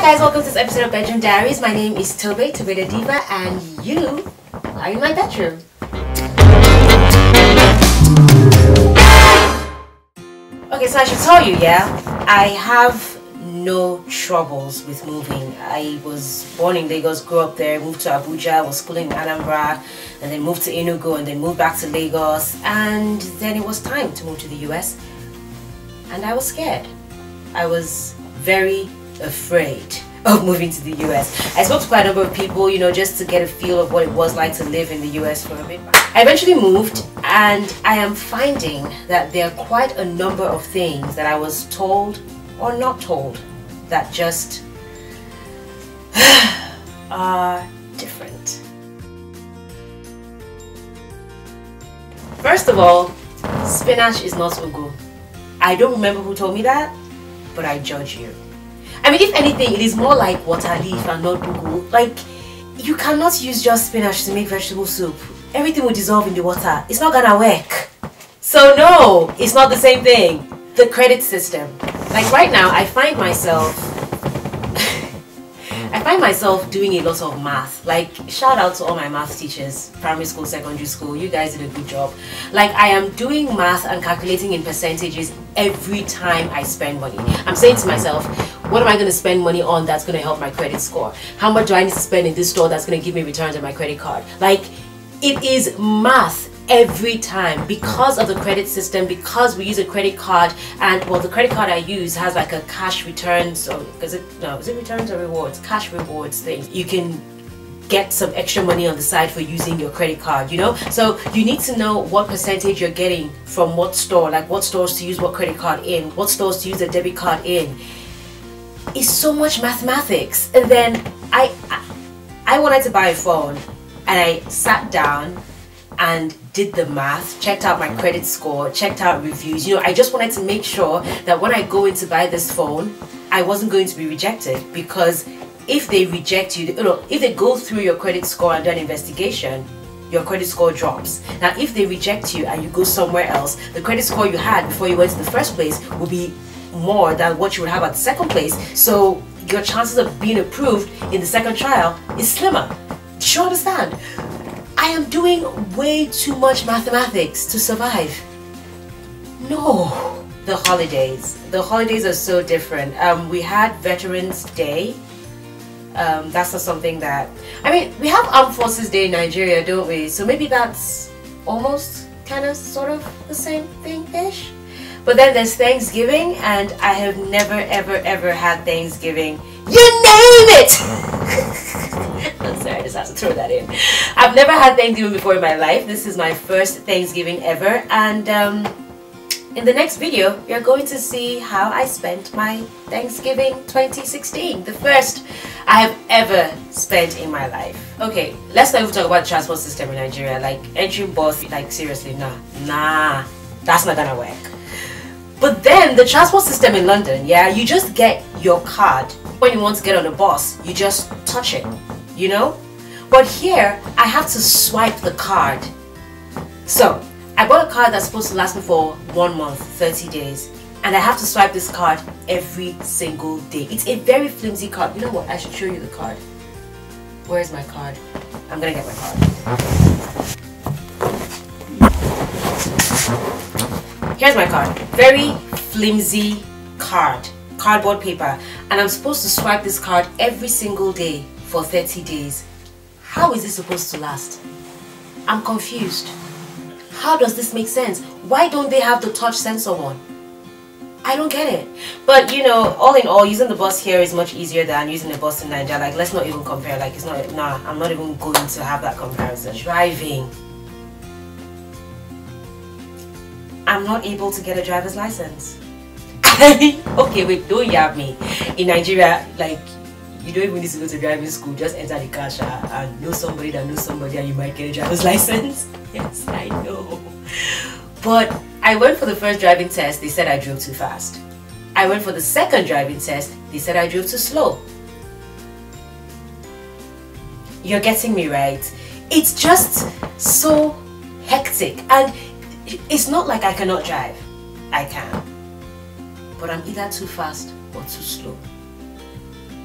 Hi guys, welcome to this episode of Bedroom Diaries. My name is Tobe, Tobe the Diva, and you are in my bedroom. Okay, so I should tell you, yeah, I have no troubles with moving. I was born in Lagos, grew up there, moved to Abuja, was schooling in Anambra, and then moved to Enugu, and then moved back to Lagos, and then it was time to move to the US, and I was scared. I was very afraid of moving to the US. I spoke to quite a number of people, you know, just to get a feel of what it was like to live in the US for a bit. I eventually moved and I am finding that there are quite a number of things that I was told or not told that just are different. First of all, spinach is not ugu. I don't remember who told me that, but I judge you. I mean, if anything, it is more like water leaf and not ugu. Like, you cannot use just spinach to make vegetable soup. Everything will dissolve in the water. It's not gonna work. So no, it's not the same thing. The credit system. Like right now, I find myself I find myself doing a lot of math. Like, shout out to all my math teachers, primary school, secondary school. You guys did a good job. Like, I am doing math and calculating in percentages every time I spend money. I'm saying to myself, what am I going to spend money on that's going to help my credit score? How much do I need to spend in this store that's going to give me returns on my credit card? Like, it is math every time because of the credit system because we use a credit card and well the credit card I use has like a cash returns or is it no is it returns or rewards cash rewards thing you can get some extra money on the side for using your credit card you know so you need to know what percentage you're getting from what store like what stores to use what credit card in what stores to use a debit card in it's so much mathematics and then I, I I wanted to buy a phone and I sat down and did the math, checked out my credit score, checked out reviews. You know, I just wanted to make sure that when I go in to buy this phone, I wasn't going to be rejected because if they reject you, you know, if they go through your credit score and do an investigation, your credit score drops. Now, if they reject you and you go somewhere else, the credit score you had before you went to the first place will be more than what you would have at second place. So your chances of being approved in the second trial is slimmer. Do you understand? I am doing way too much mathematics to survive. No. The holidays. The holidays are so different. Um, we had Veterans Day. Um, that's not something that... I mean, we have Armed Forces Day in Nigeria, don't we? So maybe that's almost kind of sort of the same thing-ish. But then there's Thanksgiving, and I have never, ever, ever had Thanksgiving. You name it! I'm sorry, I just have to throw that in. I've never had Thanksgiving before in my life. This is my first Thanksgiving ever, and um, in the next video, you're going to see how I spent my Thanksgiving 2016, the first I have ever spent in my life. Okay, let's not even talk about the transport system in Nigeria. Like, entry bus, like seriously, nah, nah, that's not gonna work. But then the transport system in London, yeah, you just get your card. When you want to get on a bus, you just touch it, you know? But here, I have to swipe the card. So, I bought a card that's supposed to last me for one month, 30 days. And I have to swipe this card every single day. It's a very flimsy card. You know what? I should show you the card. Where's my card? I'm gonna get my card. Here's my card. Very flimsy card. Cardboard paper. And I'm supposed to swipe this card every single day for 30 days. How is this supposed to last? I'm confused. How does this make sense? Why don't they have the touch sensor one? I don't get it. But you know, all in all, using the bus here is much easier than using the bus in Nigeria. Like, let's not even compare. Like, it's not, nah, I'm not even going to have that comparison. Driving. I'm not able to get a driver's license. okay, wait, don't yab me. In Nigeria, like, you don't even need to go to driving school. Just enter the car and know somebody that knows somebody and you might get a driver's license. yes, I know. But I went for the first driving test, they said I drove too fast. I went for the second driving test, they said I drove too slow. You're getting me right. It's just so hectic and it's not like I cannot drive. I can. But I'm either too fast or too slow.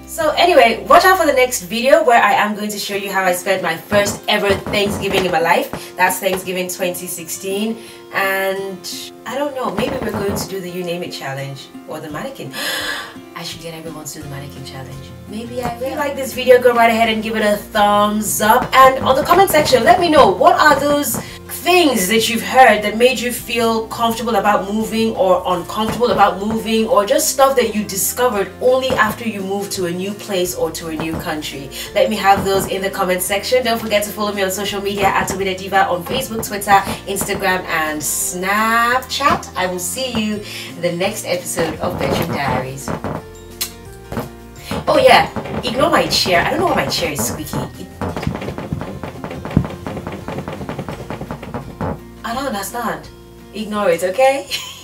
So anyway, watch out for the next video where I am going to show you how I spent my first ever Thanksgiving in my life. That's Thanksgiving 2016 and I don't know, maybe we're going to do the You Name It challenge or the mannequin. I should get everyone to do the mannequin challenge. Maybe I will. If you like this video, go right ahead and give it a thumbs up and on the comment section, let me know what are those things that you've heard that made you feel comfortable about moving or uncomfortable about moving or just stuff that you discovered only after you moved to a new place or to a new country. Let me have those in the comment section. Don't forget to follow me on social media at Tobe the Diva on Facebook, Twitter, Instagram, and Snapchat. I will see you in the next episode of Bedroom Diaries. Oh yeah, ignore my chair. I don't know why my chair is squeaky. Understand. Ignore it, okay?